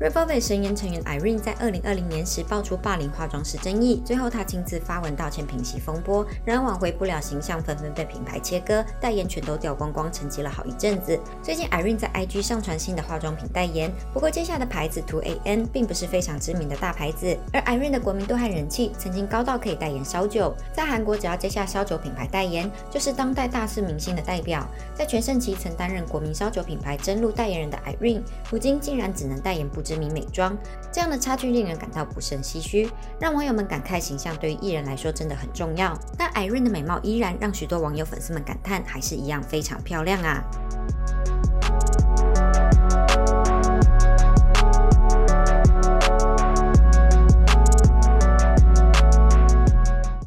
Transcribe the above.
Velvet 神颜成员 Irene 在二零二零年时爆出霸凌化妆师争议，最后她亲自发文道歉平息风波。然而挽回不了形象，纷纷被品牌切割，代言全都掉光光，沉寂了好一阵子。最近 Irene 在 IG 上传新的化妆品代言，不过接下的牌子 Two AN 并不是非常知名的大牌子，而 Irene 的国民度和人气曾经高到可以代言烧酒，在韩国只要接下烧酒品牌代言，就是当代大势明星的代表。在全盛期曾担任国民烧酒品牌真露代言人的 Irene，如今竟然只能代言不知名美妆，这样的差距令人感到不胜唏嘘，让网友们感慨形象对于艺人来说真的很重要。但艾润的美貌依然让许多网友粉丝们感叹，还是一样非常漂亮啊。